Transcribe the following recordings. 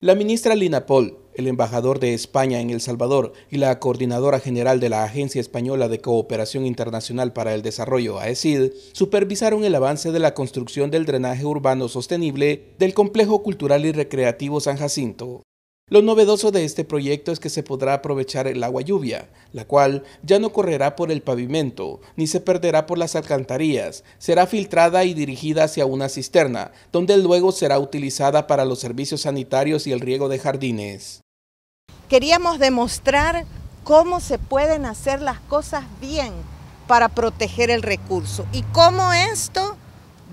La ministra Lina Paul, el embajador de España en El Salvador y la coordinadora general de la Agencia Española de Cooperación Internacional para el Desarrollo, AECID, supervisaron el avance de la construcción del drenaje urbano sostenible del Complejo Cultural y Recreativo San Jacinto. Lo novedoso de este proyecto es que se podrá aprovechar el agua lluvia, la cual ya no correrá por el pavimento, ni se perderá por las alcantarillas, será filtrada y dirigida hacia una cisterna, donde luego será utilizada para los servicios sanitarios y el riego de jardines. Queríamos demostrar cómo se pueden hacer las cosas bien para proteger el recurso y cómo esto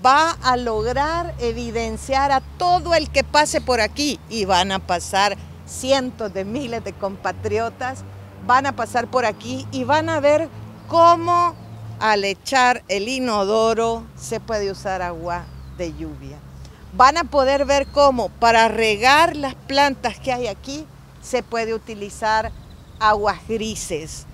va a lograr evidenciar a todo el que pase por aquí y van a pasar cientos de miles de compatriotas, van a pasar por aquí y van a ver cómo al echar el inodoro se puede usar agua de lluvia. Van a poder ver cómo para regar las plantas que hay aquí se puede utilizar aguas grises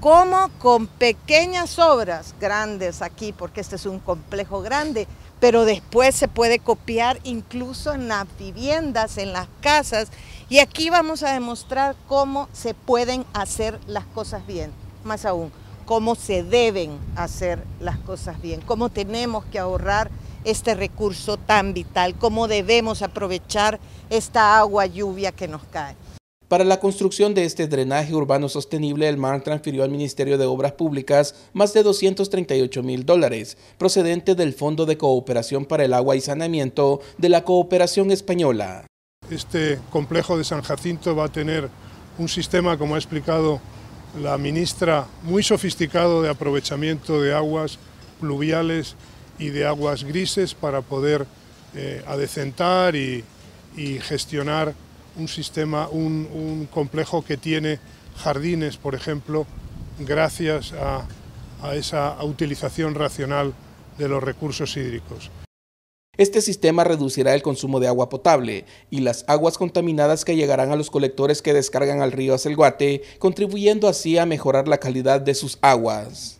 como con pequeñas obras grandes aquí, porque este es un complejo grande, pero después se puede copiar incluso en las viviendas, en las casas, y aquí vamos a demostrar cómo se pueden hacer las cosas bien, más aún, cómo se deben hacer las cosas bien, cómo tenemos que ahorrar este recurso tan vital, cómo debemos aprovechar esta agua lluvia que nos cae. Para la construcción de este drenaje urbano sostenible, el MAR transfirió al Ministerio de Obras Públicas más de 238 mil dólares, procedente del Fondo de Cooperación para el Agua y Saneamiento de la Cooperación Española. Este complejo de San Jacinto va a tener un sistema, como ha explicado la ministra, muy sofisticado de aprovechamiento de aguas pluviales y de aguas grises para poder eh, adecentar y gestionar un sistema, un, complejo que tiene jardines, por ejemplo, gracias a, a esa utilización racional de los recursos hídricos. Este sistema reducirá el consumo de agua potable y las aguas contaminadas que llegarán a los colectores que descargan al río Acelguate, contribuyendo así a mejorar la calidad de sus aguas.